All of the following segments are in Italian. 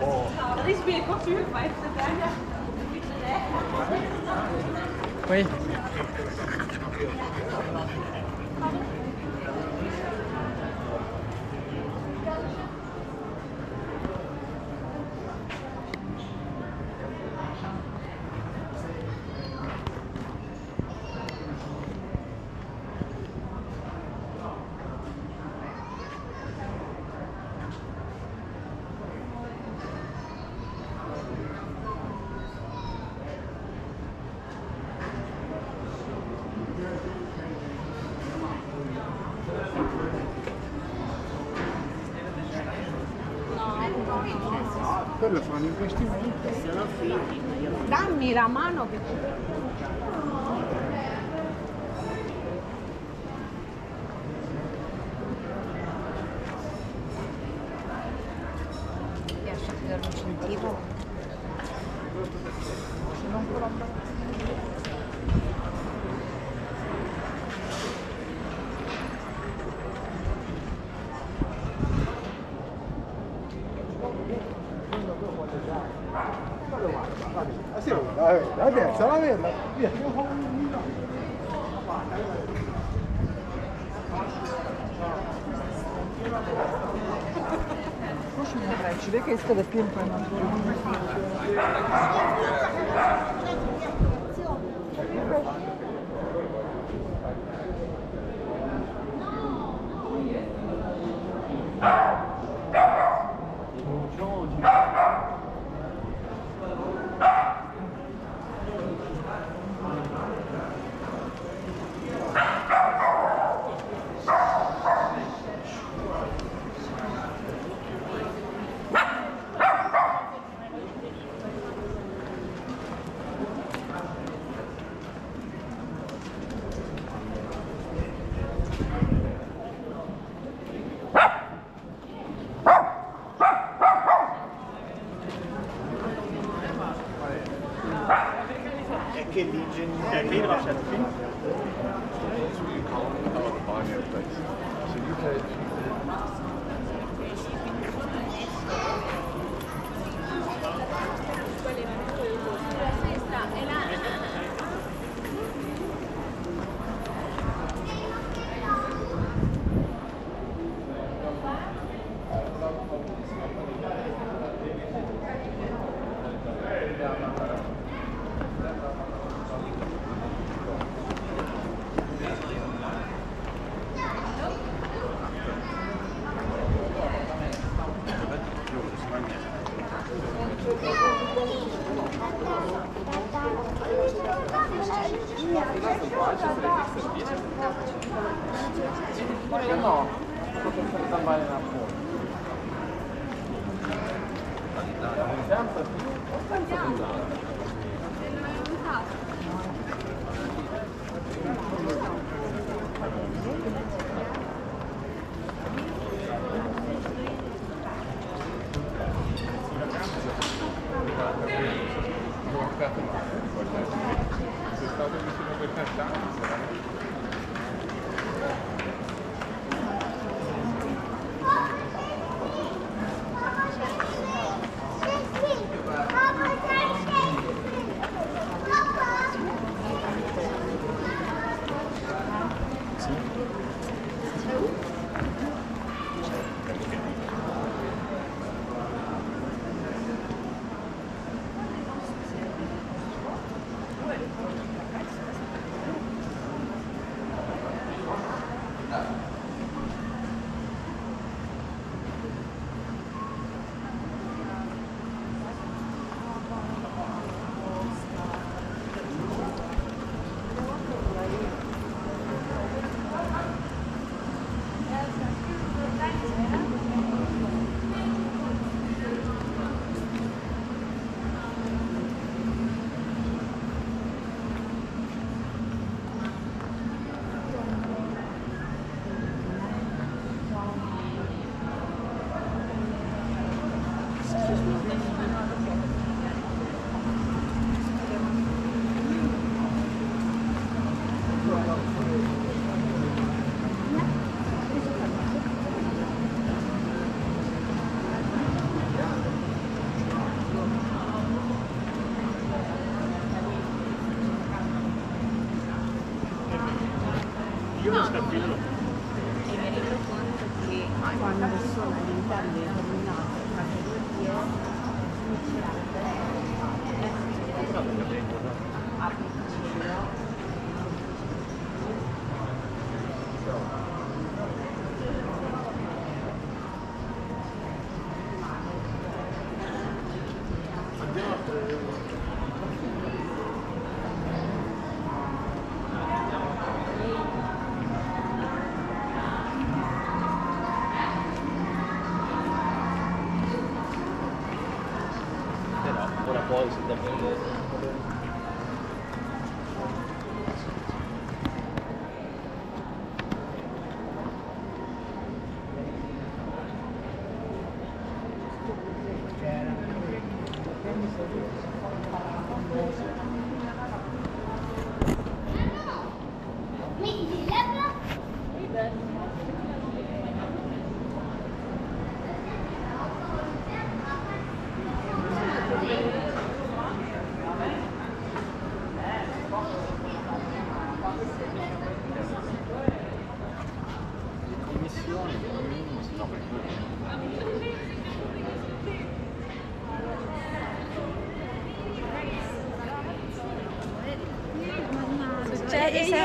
Oh. Dat is binnenkort uur, maar even de tuin. y la mano que Kid Legion. Yeah, Kid Legion. So you could.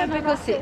para você.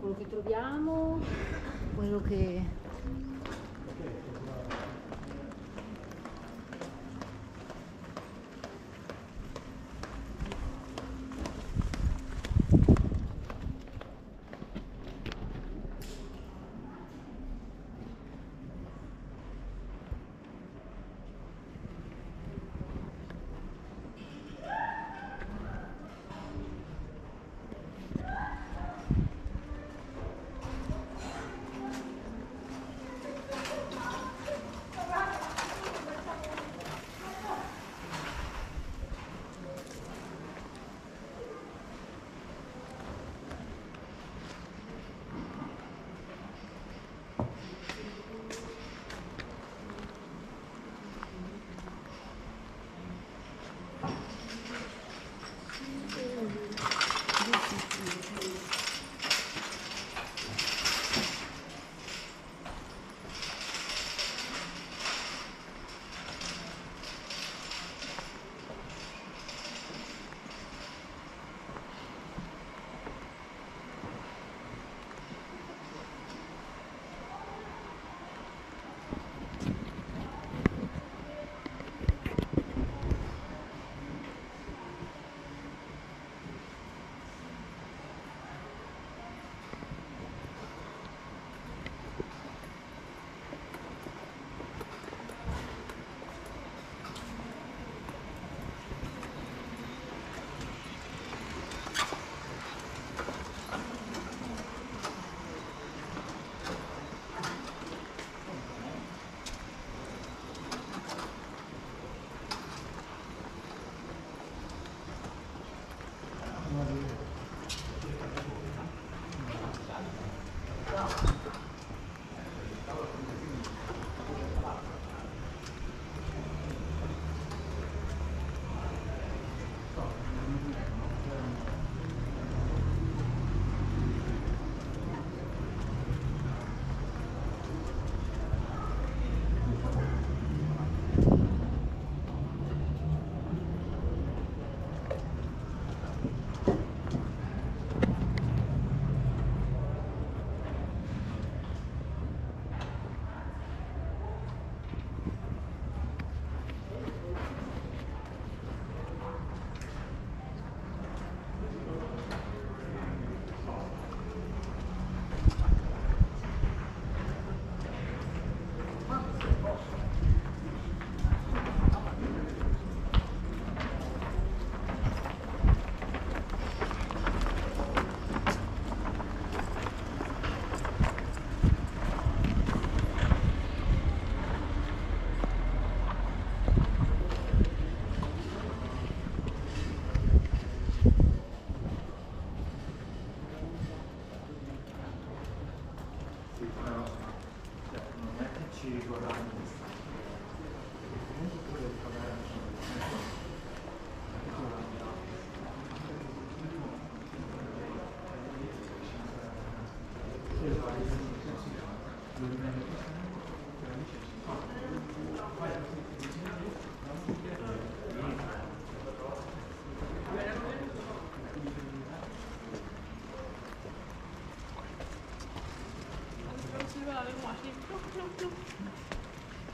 Quello che troviamo, quello che...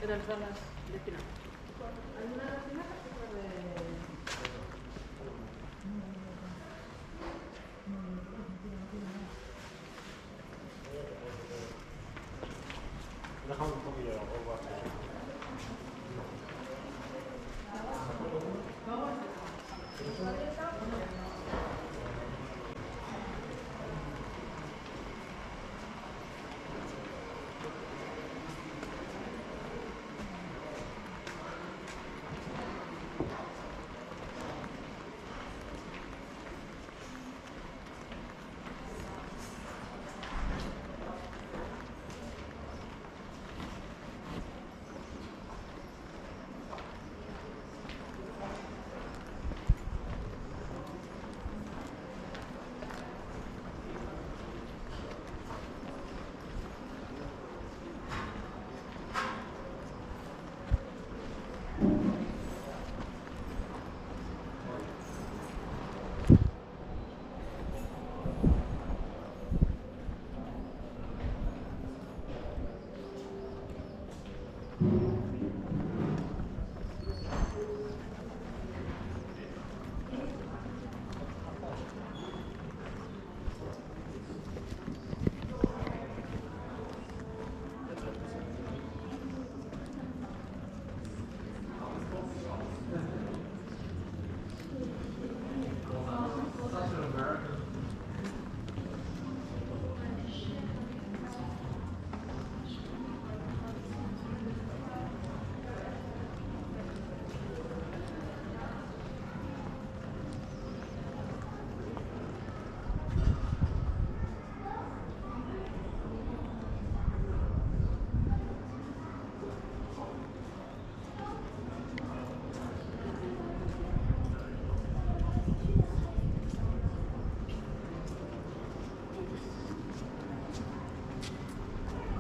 Eran las de final.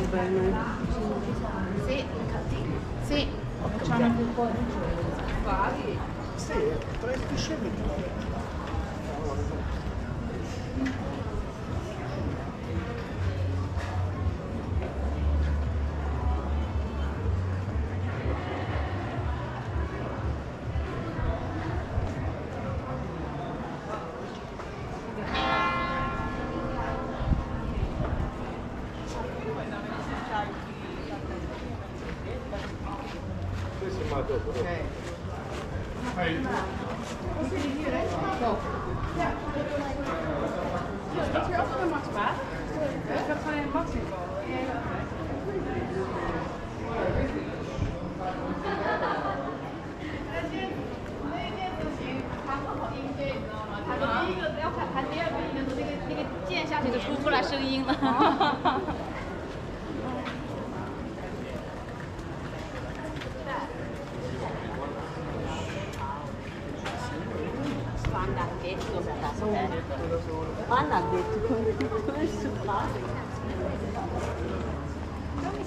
嗯。Anna ha detto con le piccole supplate. Però mi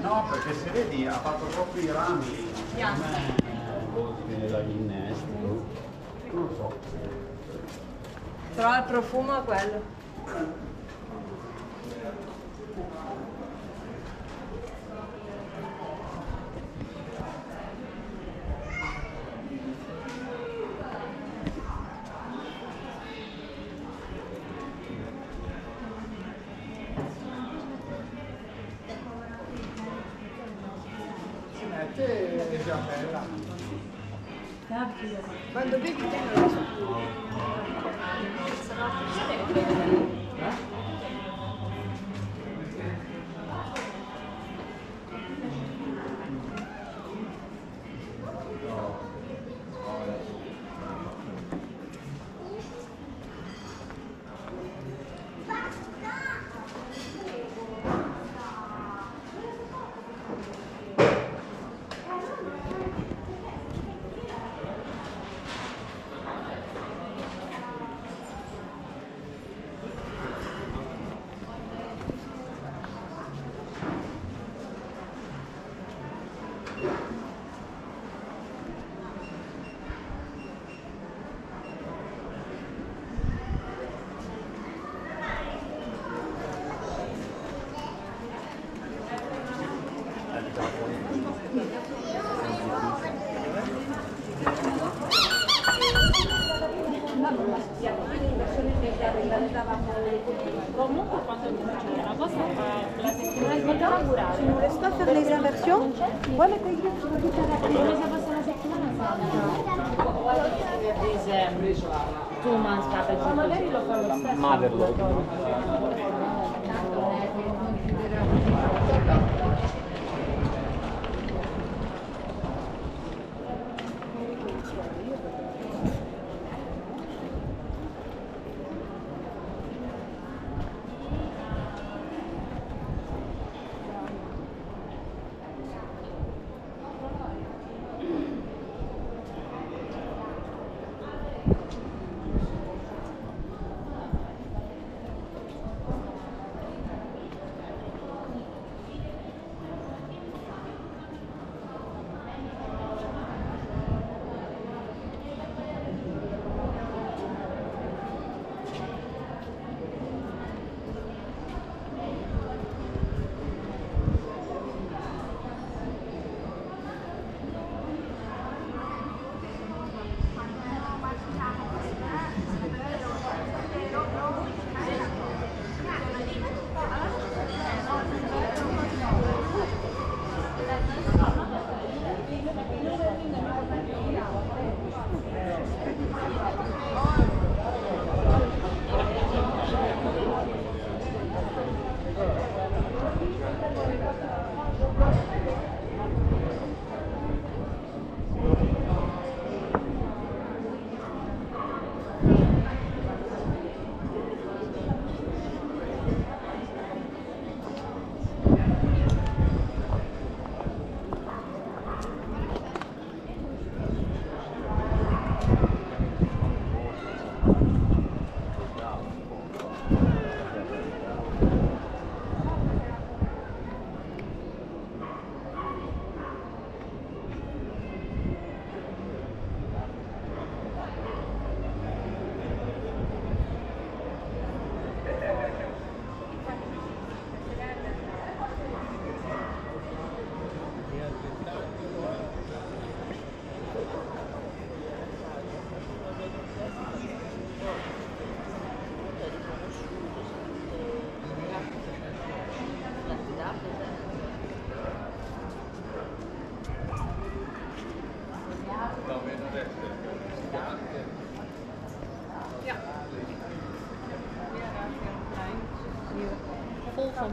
No, perché se vedi ha fatto proprio i rami. Eh, come ordine dall'innesto. Non lo so. Trova il profumo è quello. Ma magari lo fa lo stesso. Motherlode. No?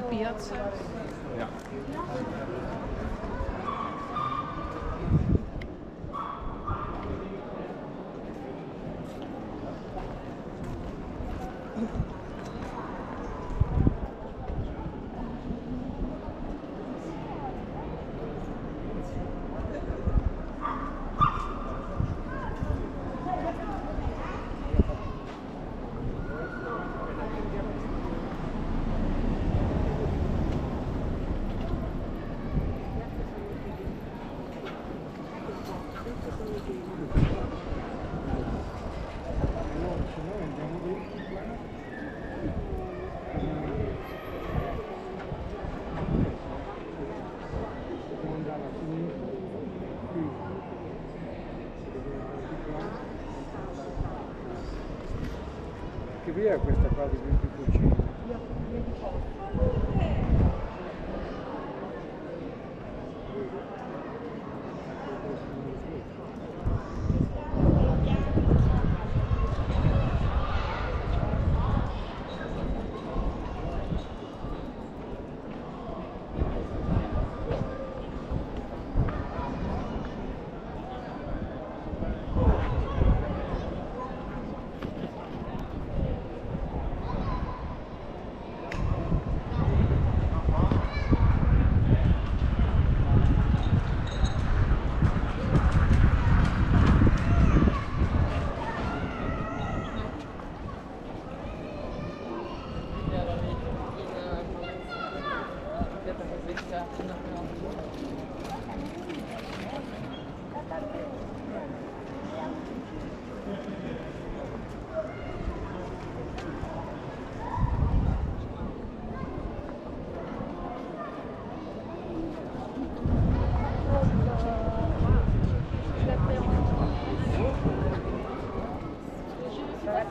piazza. Ok,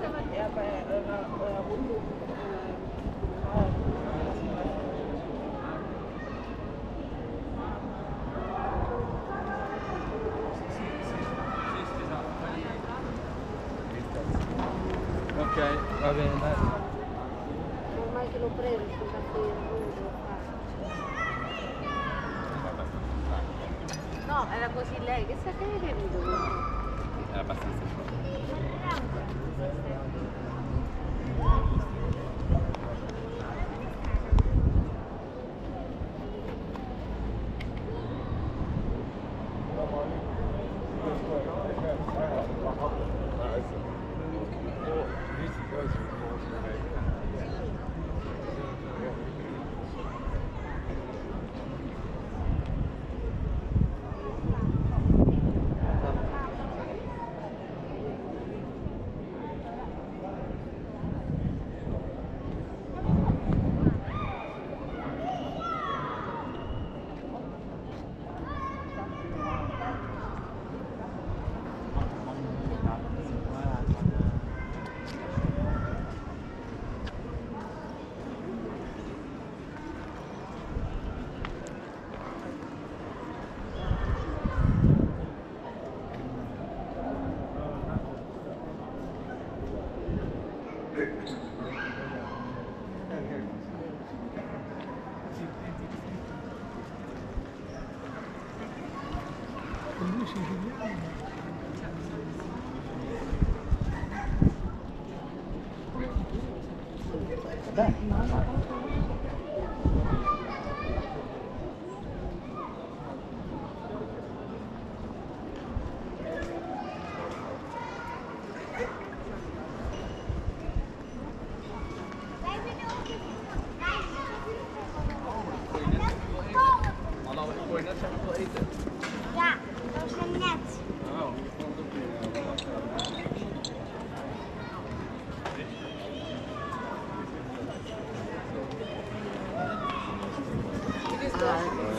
va bene, dai. Ormai che l'ho preso sto caffè No, era così lei, che sa che hai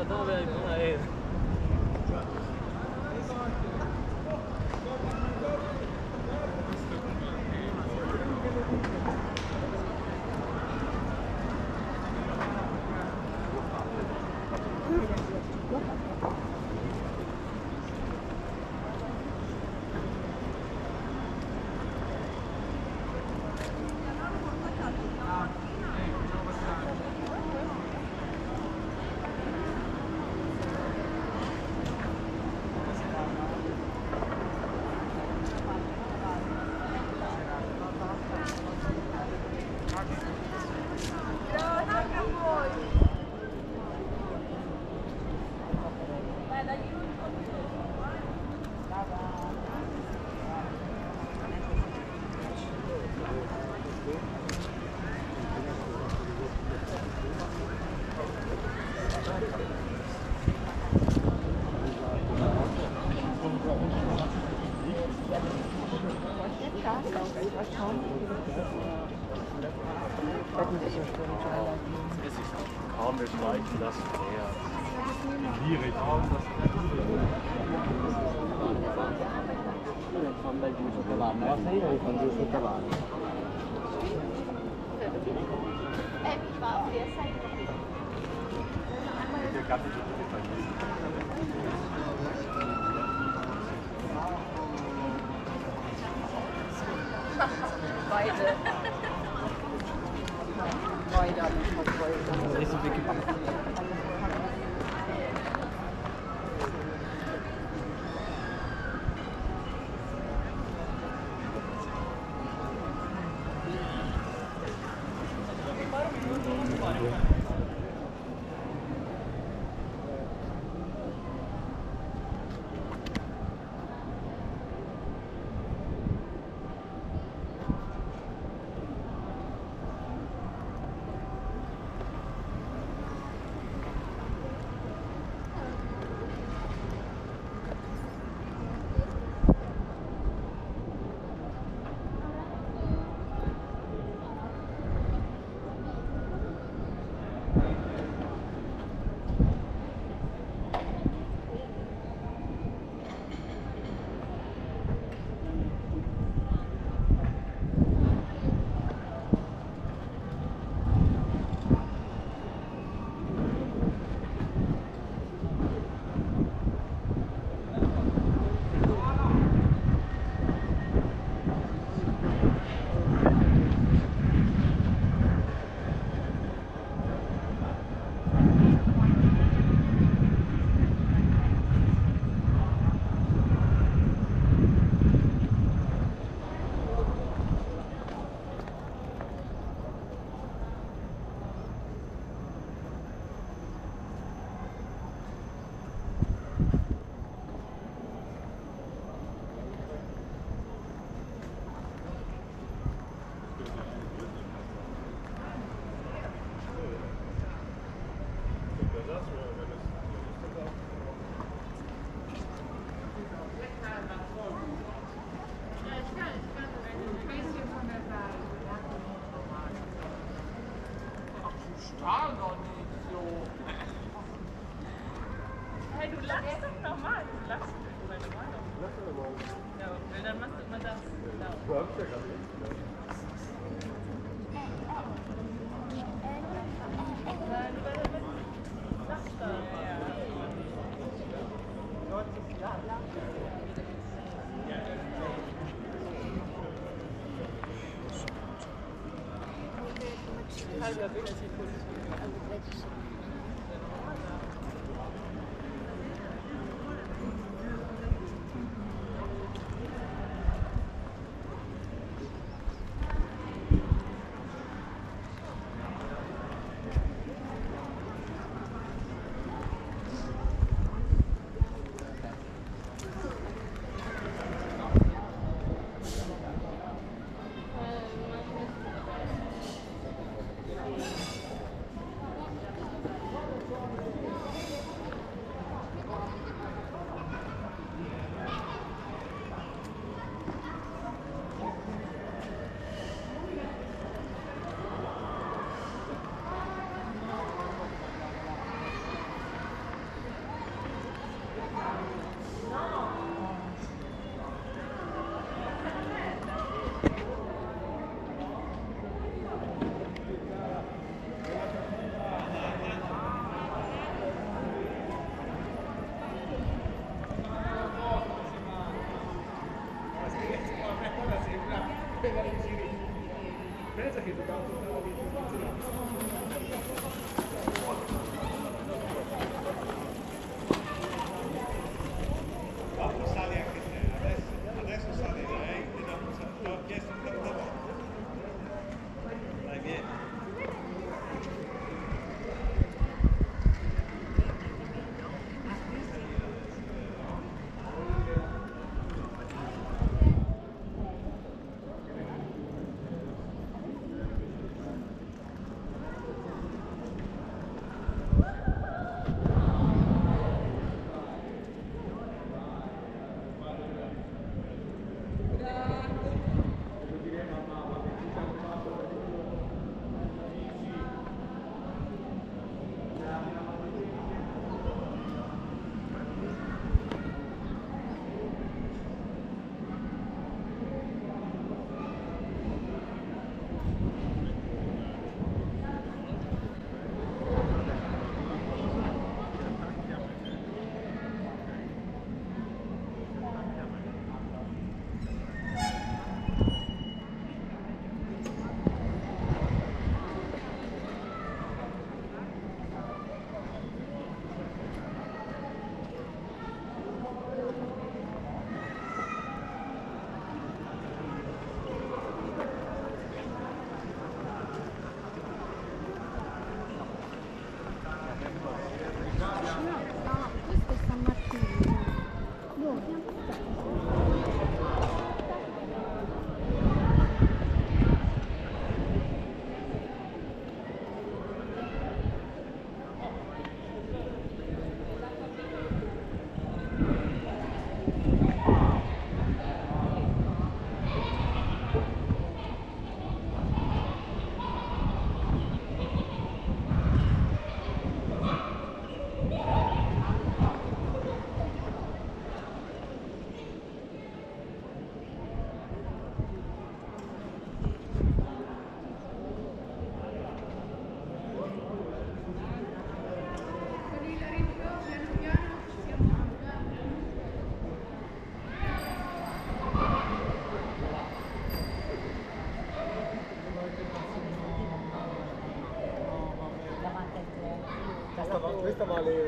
Attends, on va Yeah. Come.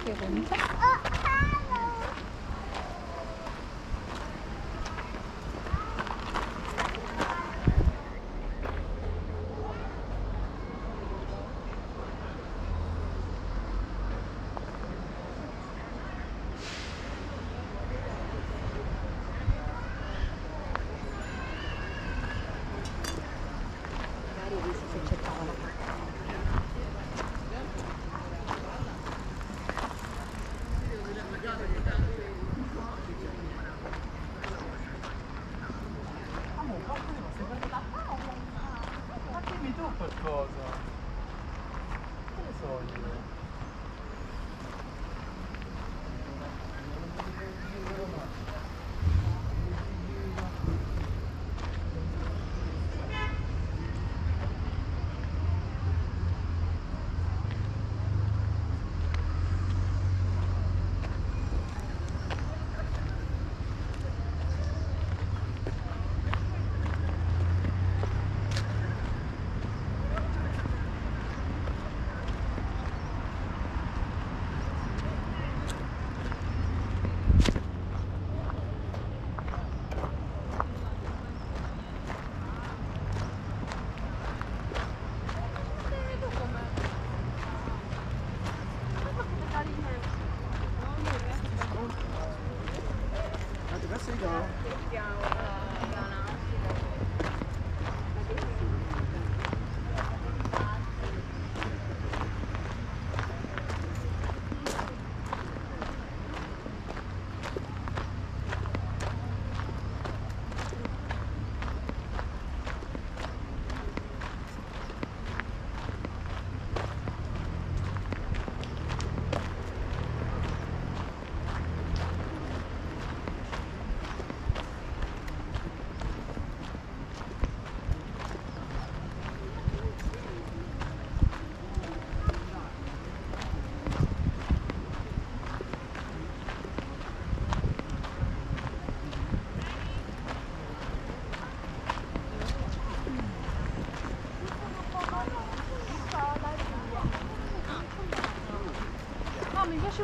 이게 뭔데?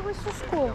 były susku.